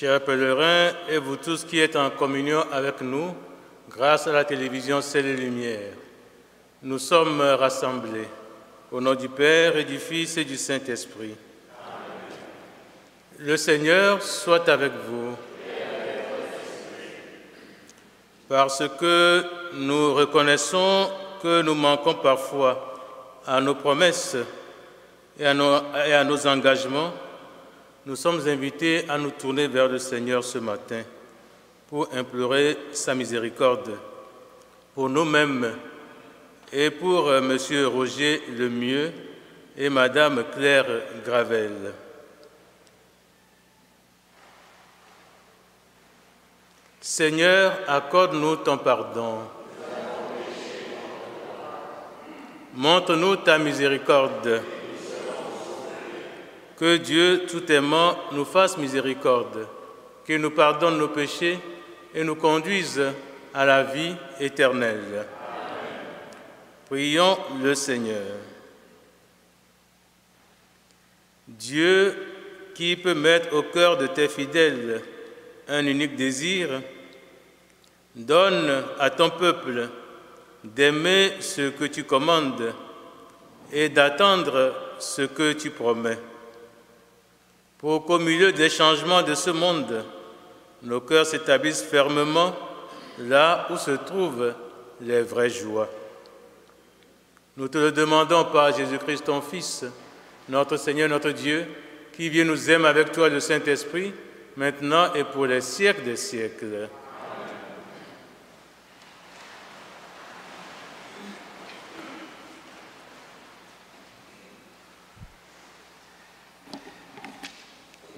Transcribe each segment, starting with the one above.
Chers pèlerins et vous tous qui êtes en communion avec nous, grâce à la télévision C'est les Lumières, nous sommes rassemblés au nom du Père et du Fils et du Saint-Esprit. Le Seigneur soit avec vous. Parce que nous reconnaissons que nous manquons parfois à nos promesses et à nos, et à nos engagements, nous sommes invités à nous tourner vers le Seigneur ce matin pour implorer sa miséricorde pour nous-mêmes et pour M. Roger Lemieux et Mme Claire Gravel. Seigneur, accorde-nous ton pardon. Montre-nous ta miséricorde. Que Dieu tout aimant nous fasse miséricorde, qu'il nous pardonne nos péchés et nous conduise à la vie éternelle. Prions le Seigneur. Dieu qui peut mettre au cœur de tes fidèles un unique désir, donne à ton peuple d'aimer ce que tu commandes et d'attendre ce que tu promets. Pour qu'au milieu des changements de ce monde, nos cœurs s'établissent fermement là où se trouvent les vraies joies. Nous te le demandons par Jésus-Christ, ton Fils, notre Seigneur, notre Dieu, qui vient nous aimer avec toi, le Saint-Esprit, maintenant et pour les siècles des siècles.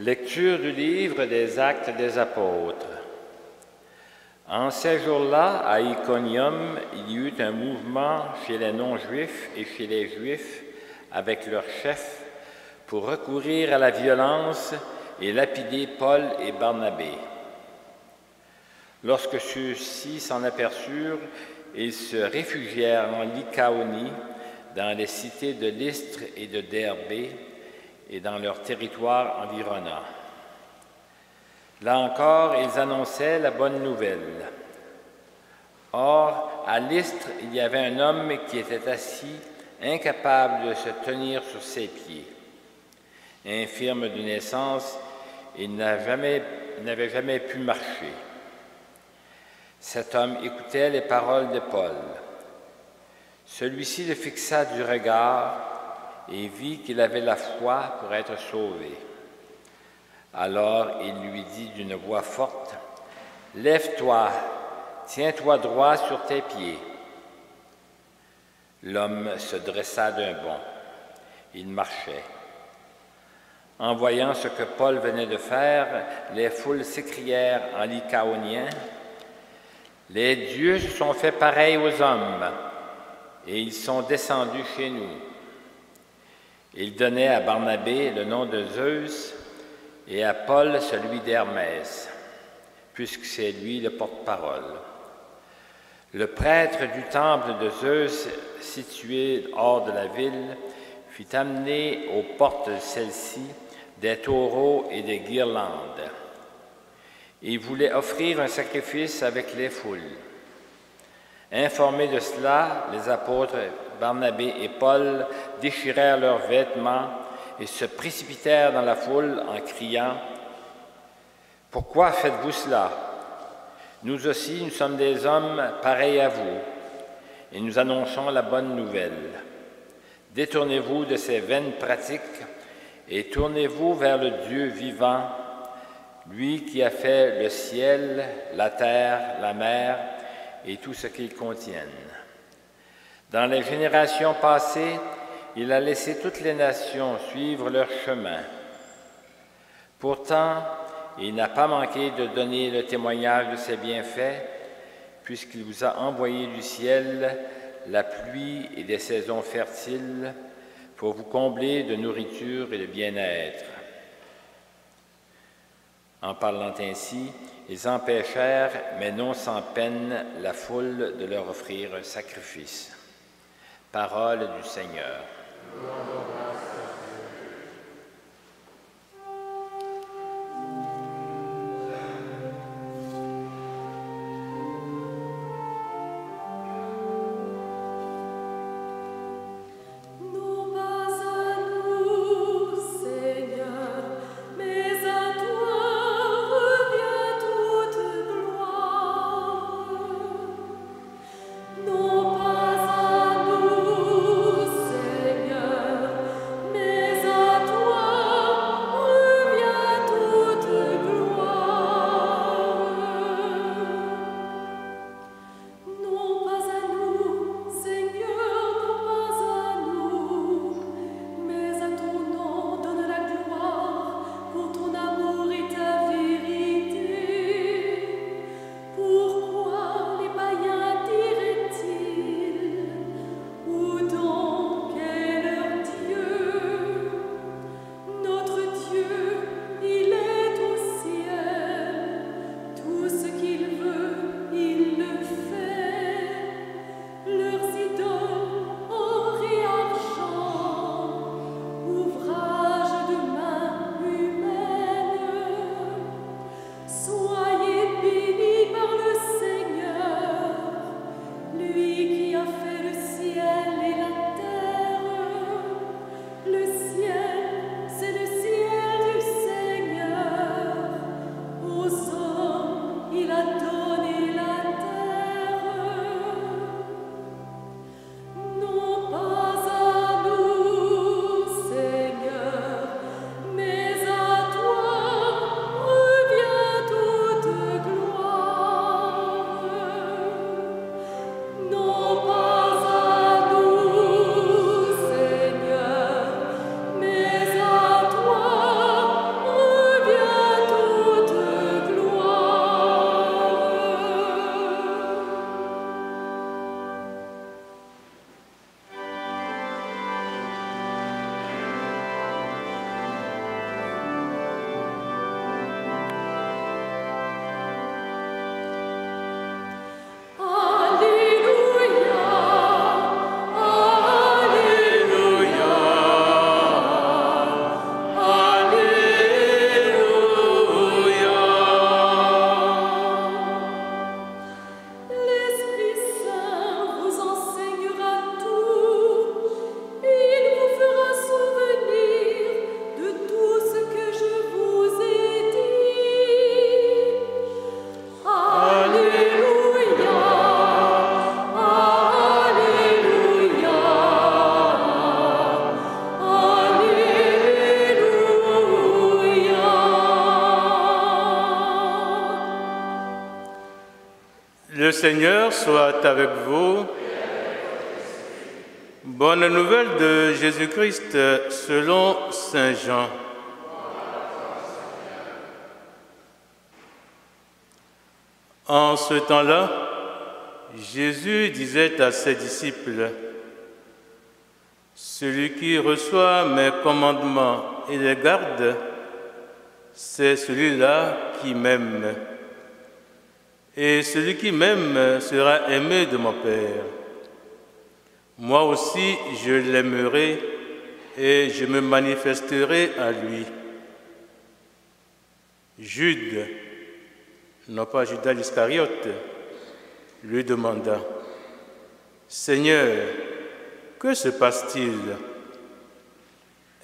Lecture du livre des Actes des Apôtres. En ces jours-là, à Iconium, il y eut un mouvement chez les non-juifs et chez les juifs avec leurs chefs pour recourir à la violence et lapider Paul et Barnabé. Lorsque ceux-ci s'en aperçurent, ils se réfugièrent en Lycaonie, dans les cités de Lystre et de Derbé, et dans leur territoire environnant. Là encore, ils annonçaient la bonne nouvelle. Or, à Lystre, il y avait un homme qui était assis, incapable de se tenir sur ses pieds. Infirme de naissance, il n'avait jamais, jamais pu marcher. Cet homme écoutait les paroles de Paul. Celui-ci le fixa du regard et vit qu'il avait la foi pour être sauvé. Alors il lui dit d'une voix forte, Lève-toi, tiens-toi droit sur tes pieds. L'homme se dressa d'un bond. Il marchait. En voyant ce que Paul venait de faire, les foules s'écrièrent en lycaonien, Les dieux se sont faits pareils aux hommes, et ils sont descendus chez nous. Il donnait à Barnabé le nom de Zeus et à Paul celui d'Hermès, puisque c'est lui le porte-parole. Le prêtre du temple de Zeus, situé hors de la ville, fit amener aux portes de celle-ci des taureaux et des guirlandes. Il voulait offrir un sacrifice avec les foules. Informés de cela, les apôtres Barnabé et Paul déchirèrent leurs vêtements et se précipitèrent dans la foule en criant Pourquoi faites-vous cela? Nous aussi, nous sommes des hommes pareils à vous, et nous annonçons la bonne nouvelle. Détournez-vous de ces vaines pratiques et tournez-vous vers le Dieu vivant, lui qui a fait le ciel, la terre, la mer et tout ce qu'ils contiennent. Dans les générations passées, il a laissé toutes les nations suivre leur chemin. Pourtant, il n'a pas manqué de donner le témoignage de ses bienfaits, puisqu'il vous a envoyé du ciel la pluie et des saisons fertiles pour vous combler de nourriture et de bien-être. En parlant ainsi, ils empêchèrent, mais non sans peine, la foule de leur offrir un sacrifice. Parole du Seigneur. Seigneur soit avec vous. Bonne nouvelle de Jésus-Christ selon Saint Jean. En ce temps-là, Jésus disait à ses disciples, Celui qui reçoit mes commandements et les garde, c'est celui-là qui m'aime. Et celui qui m'aime sera aimé de mon Père. Moi aussi, je l'aimerai et je me manifesterai à lui. Jude, non pas Judas l'Iscariote, lui demanda, Seigneur, que se passe-t-il?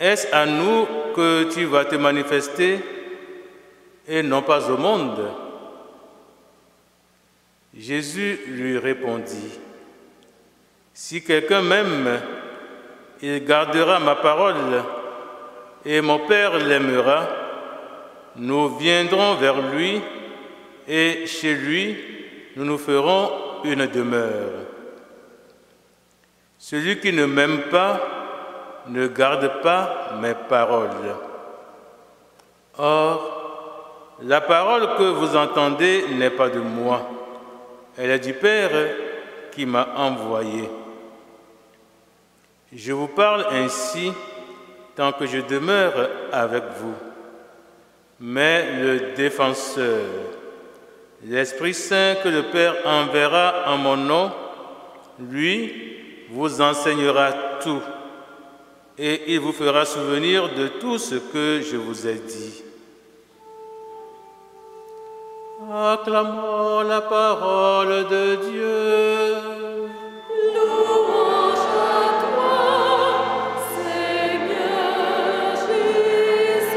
Est-ce à nous que tu vas te manifester et non pas au monde? Jésus lui répondit, Si quelqu'un m'aime, il gardera ma parole, et mon Père l'aimera. Nous viendrons vers lui, et chez lui, nous nous ferons une demeure. Celui qui ne m'aime pas ne garde pas mes paroles. Or, la parole que vous entendez n'est pas de moi, elle est du Père qui m'a envoyé. Je vous parle ainsi tant que je demeure avec vous. Mais le défenseur, l'Esprit Saint que le Père enverra en mon nom, lui vous enseignera tout et il vous fera souvenir de tout ce que je vous ai dit. Acclamons la parole de Dieu. Louange à toi, Seigneur Jésus.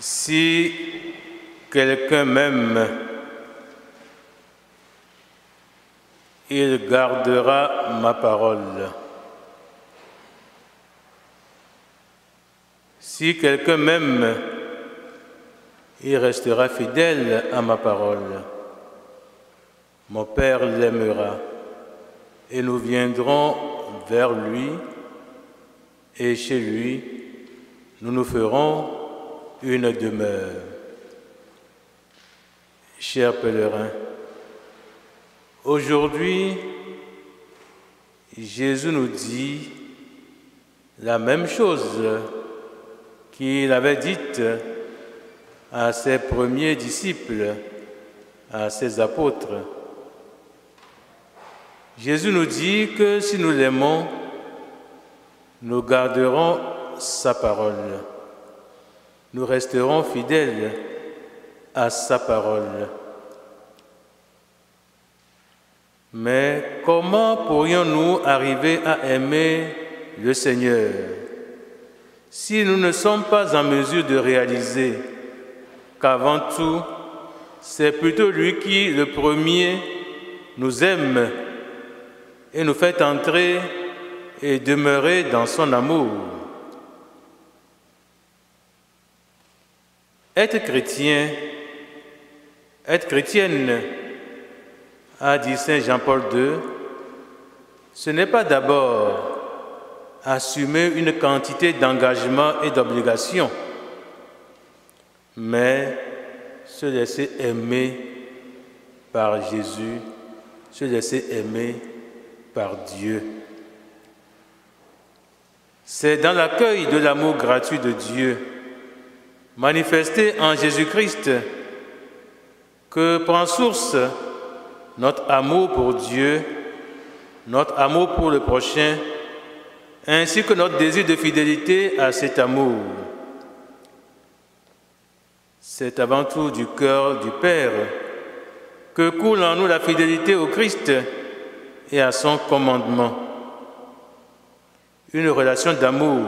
Si quelqu'un m'aime, il gardera ma parole. Si quelqu'un m'aime, il restera fidèle à ma parole. Mon Père l'aimera et nous viendrons vers lui et chez lui, nous nous ferons une demeure. Chers pèlerins, aujourd'hui, Jésus nous dit la même chose qu'il avait dite à ses premiers disciples, à ses apôtres. Jésus nous dit que si nous l'aimons, nous garderons sa parole. Nous resterons fidèles à sa parole. Mais comment pourrions-nous arriver à aimer le Seigneur? Si nous ne sommes pas en mesure de réaliser qu'avant tout, c'est plutôt lui qui, le premier, nous aime et nous fait entrer et demeurer dans son amour. Être chrétien, être chrétienne, a dit Saint Jean-Paul II, ce n'est pas d'abord assumer une quantité d'engagement et d'obligation, mais se laisser aimer par Jésus, se laisser aimer par Dieu. C'est dans l'accueil de l'amour gratuit de Dieu, manifesté en Jésus-Christ, que prend source notre amour pour Dieu, notre amour pour le prochain, ainsi que notre désir de fidélité à cet amour. C'est avant tout du cœur du Père que coule en nous la fidélité au Christ et à son commandement. Une relation d'amour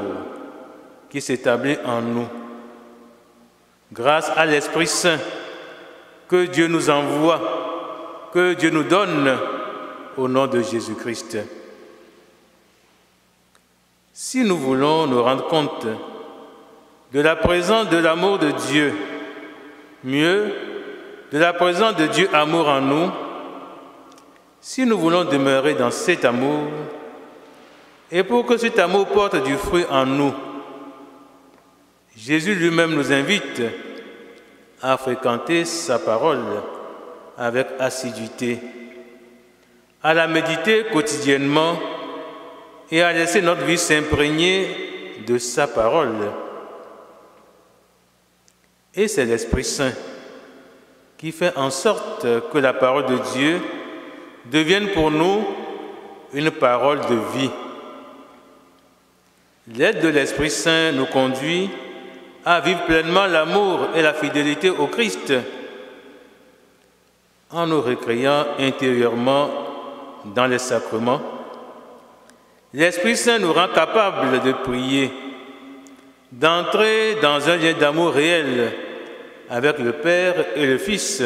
qui s'établit en nous. Grâce à l'Esprit Saint que Dieu nous envoie, que Dieu nous donne au nom de Jésus-Christ. Si nous voulons nous rendre compte de la présence de l'amour de Dieu, mieux, de la présence de Dieu amour en nous, si nous voulons demeurer dans cet amour, et pour que cet amour porte du fruit en nous, Jésus lui-même nous invite à fréquenter sa parole avec assiduité, à la méditer quotidiennement et à laisser notre vie s'imprégner de sa parole. Et c'est l'Esprit Saint qui fait en sorte que la parole de Dieu devienne pour nous une parole de vie. L'aide de l'Esprit Saint nous conduit à vivre pleinement l'amour et la fidélité au Christ en nous récréant intérieurement dans les sacrements. L'Esprit Saint nous rend capables de prier, d'entrer dans un lien d'amour réel avec le Père et le Fils.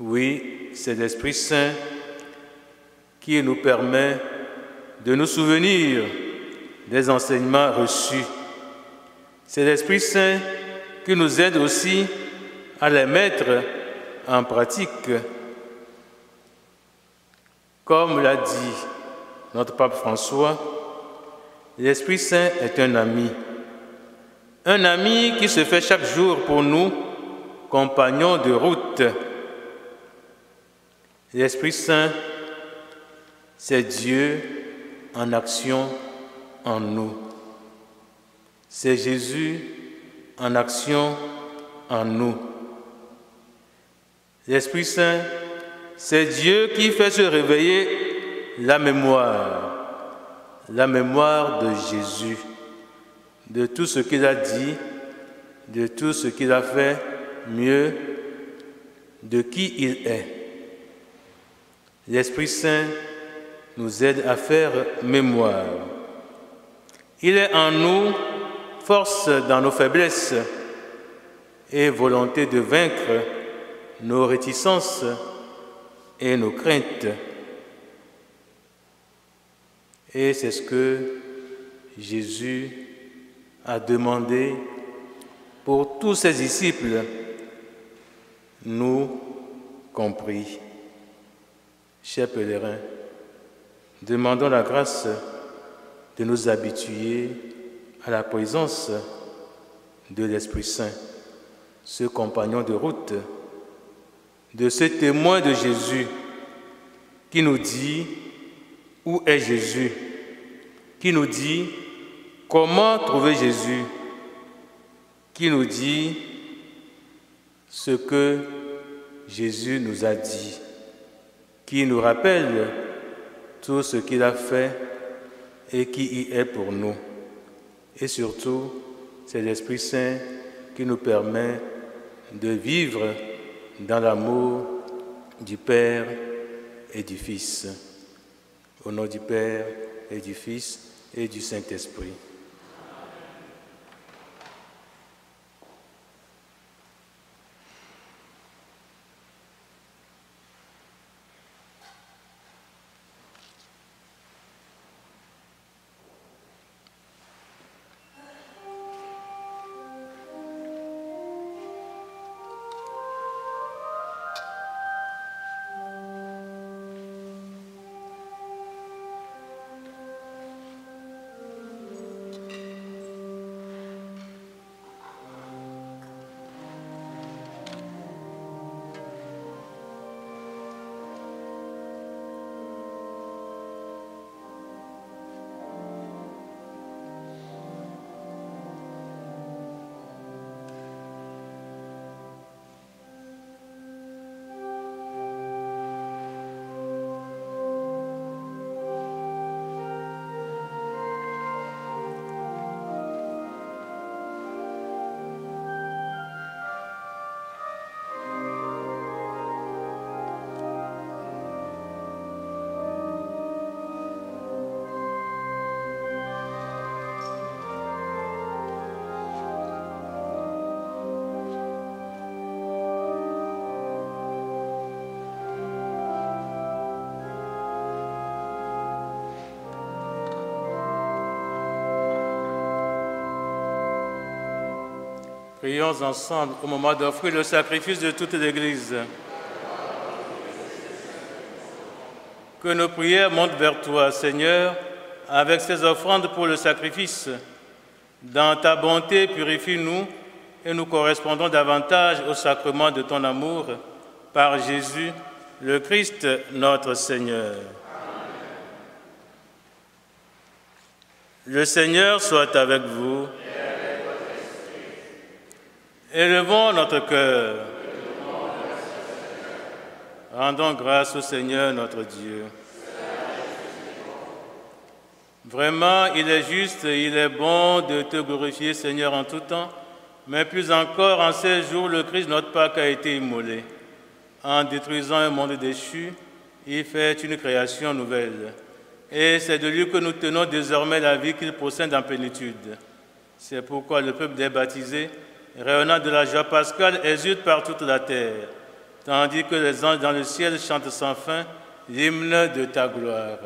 Oui, c'est l'Esprit Saint qui nous permet de nous souvenir des enseignements reçus. C'est l'Esprit Saint qui nous aide aussi à les mettre en pratique. Comme l'a dit notre pape François, l'Esprit Saint est un ami. Un ami qui se fait chaque jour pour nous compagnon de route. L'Esprit Saint, c'est Dieu en action en nous. C'est Jésus en action en nous. L'Esprit Saint, c'est Dieu qui fait se réveiller la mémoire, la mémoire de Jésus, de tout ce qu'il a dit, de tout ce qu'il a fait mieux, de qui il est. L'Esprit Saint nous aide à faire mémoire. Il est en nous force dans nos faiblesses et volonté de vaincre nos réticences et nos craintes. Et c'est ce que Jésus a demandé pour tous ses disciples, nous compris. Chers pèlerins, demandons la grâce de nous habituer à la présence de l'Esprit Saint, ce compagnon de route, de ce témoin de Jésus qui nous dit où est Jésus, qui nous dit comment trouver Jésus, qui nous dit ce que Jésus nous a dit, qui nous rappelle tout ce qu'il a fait et qui y est pour nous. Et surtout, c'est l'Esprit Saint qui nous permet de vivre dans l'amour du Père et du Fils. Au nom du Père et du Fils et du Saint-Esprit. Prions ensemble au moment d'offrir le sacrifice de toute l'Église. Que nos prières montent vers toi, Seigneur, avec ces offrandes pour le sacrifice. Dans ta bonté, purifie-nous et nous correspondons davantage au sacrement de ton amour par Jésus, le Christ, notre Seigneur. Le Seigneur soit avec vous. Élevons notre cœur. Rendons grâce au Seigneur notre Dieu. Vraiment, il est juste il est bon de te glorifier, Seigneur, en tout temps, mais plus encore en ces jours, le Christ, notre Pâque, a été immolé. En détruisant un monde déchu, il fait une création nouvelle. Et c'est de lui que nous tenons désormais la vie qu'il possède en plénitude. C'est pourquoi le peuple des baptisés, rayonnant de la joie pascale, exulte par toute la terre, tandis que les anges dans le ciel chantent sans fin l'hymne de ta gloire.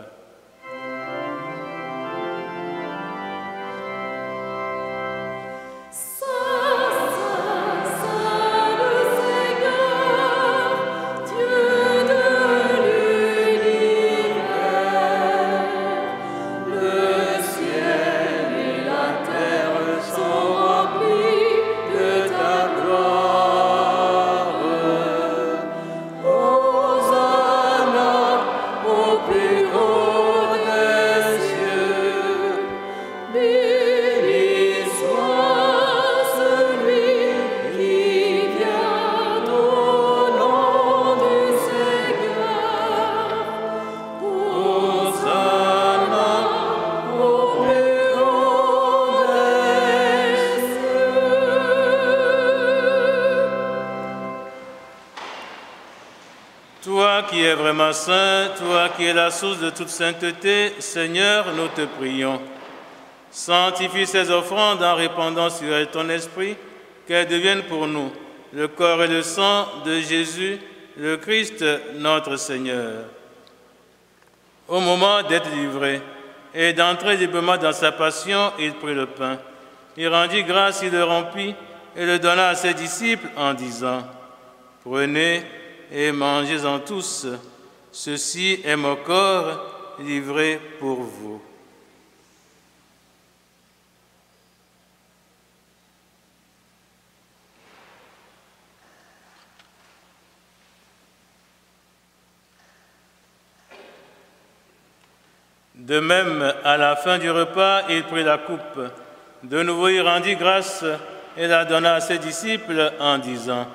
Saint, toi qui es la source de toute sainteté, Seigneur, nous te prions. Sanctifie ces offrandes en répandant sur ton esprit, qu'elles deviennent pour nous le corps et le sang de Jésus, le Christ, notre Seigneur. Au moment d'être livré et d'entrer librement dans sa passion, il prit le pain. Il rendit grâce, il le rompit et le donna à ses disciples en disant, Prenez et mangez-en tous. Ceci est mon corps livré pour vous. De même, à la fin du repas, il prit la coupe. De nouveau, il rendit grâce et la donna à ses disciples en disant,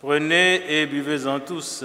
Prenez et buvez-en tous,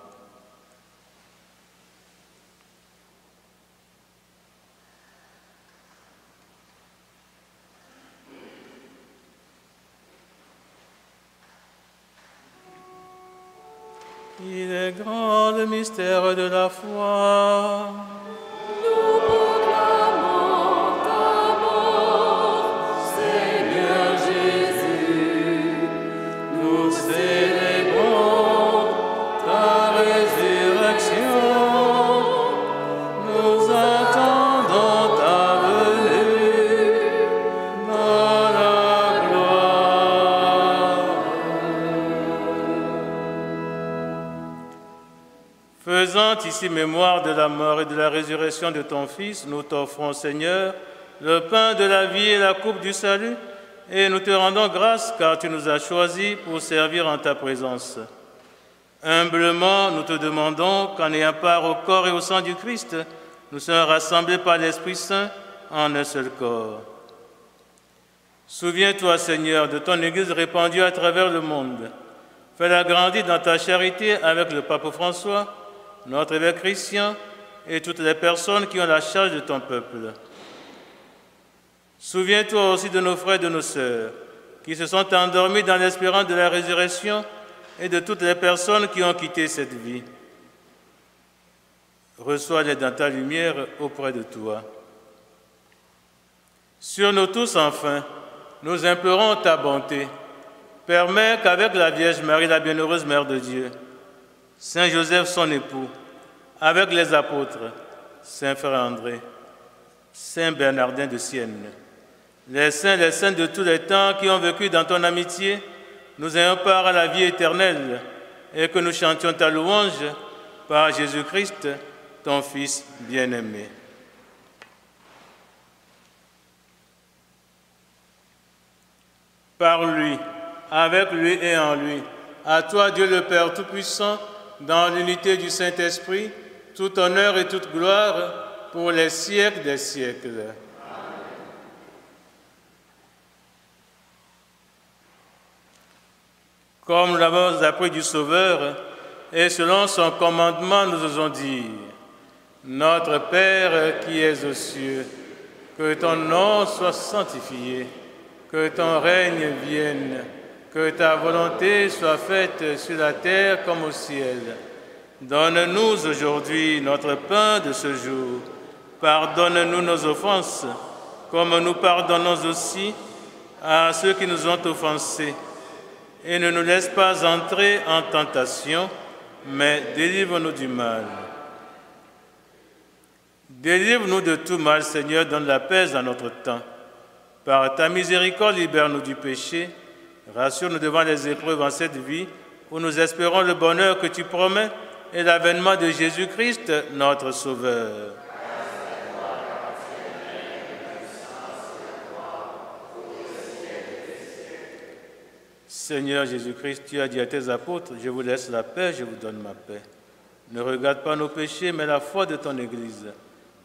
Il est grand le mystère de la foi. Mémoire de la mort et de la résurrection de ton Fils, nous t'offrons, Seigneur, le pain de la vie et la coupe du salut, et nous te rendons grâce car tu nous as choisis pour servir en ta présence. Humblement, nous te demandons qu'en ayant part au corps et au sang du Christ, nous soyons rassemblés par l'Esprit Saint en un seul corps. Souviens-toi, Seigneur, de ton Église répandue à travers le monde. Fais-la grandir dans ta charité avec le pape François, notre évêque Christian et toutes les personnes qui ont la charge de ton peuple. Souviens-toi aussi de nos frères et de nos sœurs qui se sont endormis dans l'espérance de la résurrection et de toutes les personnes qui ont quitté cette vie. Reçois-les dans ta lumière auprès de toi. Sur nous tous, enfin, nous implorons ta bonté. permet qu'avec la Vierge Marie, la bienheureuse Mère de Dieu, Saint Joseph, son époux, avec les apôtres, Saint Frère André, Saint Bernardin de Sienne, les saints, les saints de tous les temps qui ont vécu dans ton amitié, nous ayons part à la vie éternelle et que nous chantions ta louange par Jésus-Christ, ton Fils bien-aimé. Par lui, avec lui et en lui, à toi Dieu le Père Tout-Puissant, dans l'unité du Saint-Esprit, tout honneur et toute gloire pour les siècles des siècles. Comme nous l'avons appris du Sauveur, et selon son commandement, nous osons dire, Notre Père qui es aux cieux, que ton nom soit sanctifié, que ton règne vienne, que ta volonté soit faite sur la terre comme au ciel. Donne-nous aujourd'hui notre pain de ce jour. Pardonne-nous nos offenses, comme nous pardonnons aussi à ceux qui nous ont offensés. Et ne nous laisse pas entrer en tentation, mais délivre-nous du mal. Délivre-nous de tout mal, Seigneur, donne la paix à notre temps. Par ta miséricorde, libère-nous du péché, rassure-nous devant les épreuves en cette vie, où nous espérons le bonheur que tu promets et l'avènement de Jésus-Christ, notre Sauveur. Seigneur Jésus-Christ, tu as dit à tes apôtres, je vous laisse la paix, je vous donne ma paix. Ne regarde pas nos péchés, mais la foi de ton Église.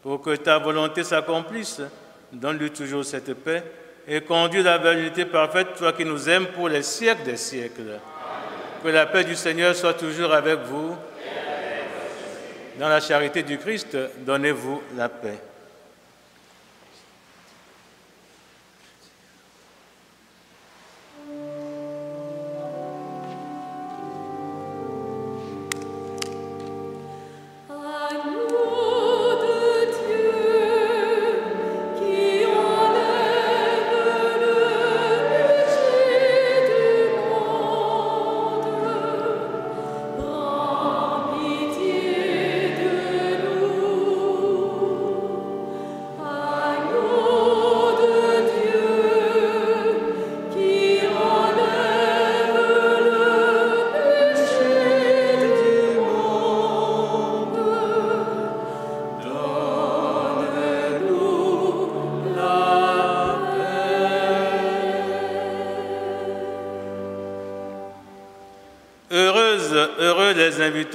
Pour que ta volonté s'accomplisse, donne-lui toujours cette paix et conduis-la vers l'unité parfaite, toi qui nous aimes pour les siècles des siècles. Que la paix du Seigneur soit toujours avec vous. Dans la charité du Christ, donnez-vous la paix.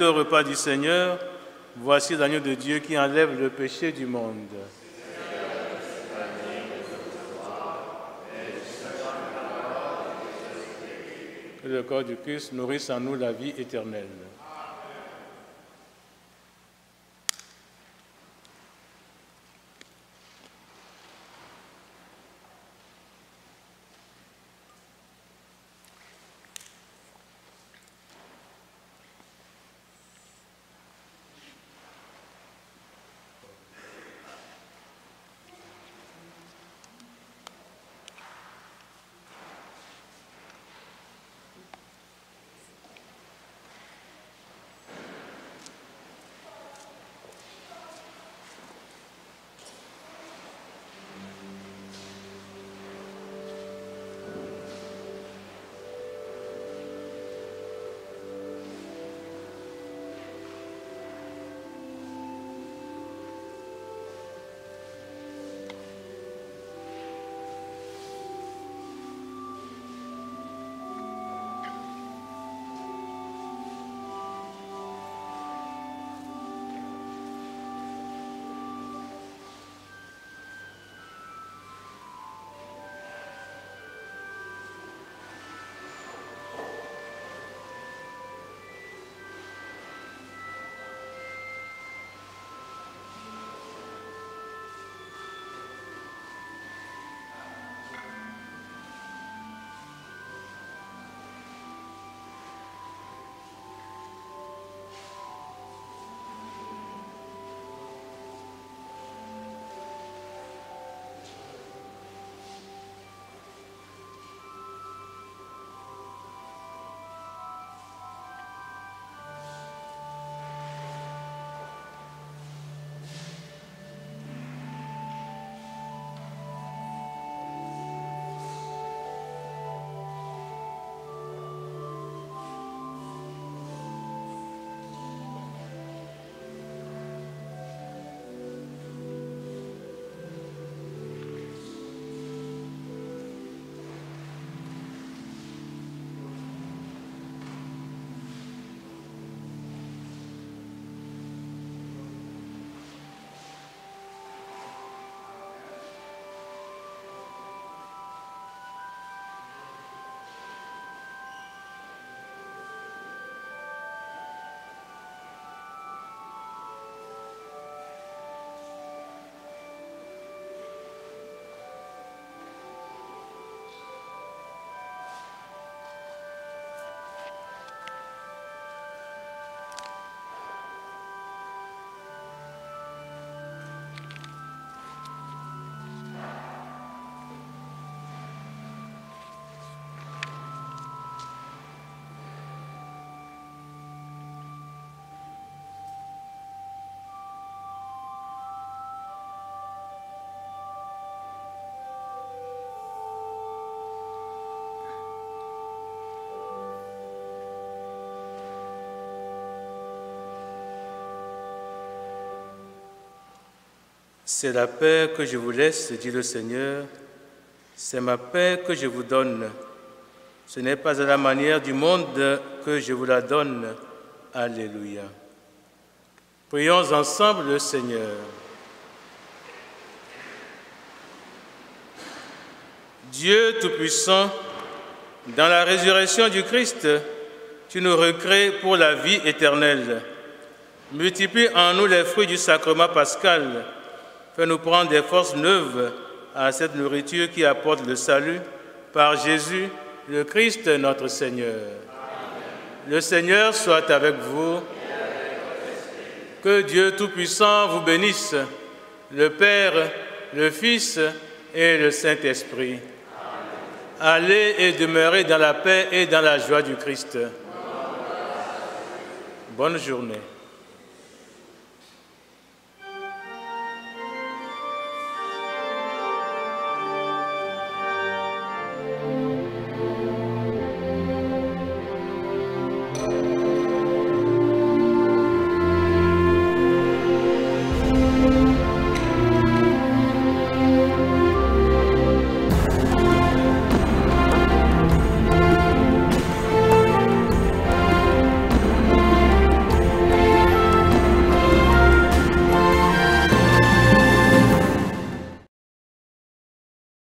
Au repas du Seigneur. Voici l'agneau de Dieu qui enlève le péché du monde. Que le corps du Christ nourrisse en nous la vie éternelle. C'est la paix que je vous laisse, dit le Seigneur. C'est ma paix que je vous donne. Ce n'est pas à la manière du monde que je vous la donne. Alléluia. Prions ensemble le Seigneur. Dieu Tout-Puissant, dans la résurrection du Christ, tu nous recrées pour la vie éternelle. Multiplie en nous les fruits du sacrement pascal. Fais-nous prendre des forces neuves à cette nourriture qui apporte le salut par Jésus, le Christ notre Seigneur. Le Seigneur soit avec vous. Que Dieu Tout-Puissant vous bénisse, le Père, le Fils et le Saint-Esprit. Allez et demeurez dans la paix et dans la joie du Christ. Bonne journée.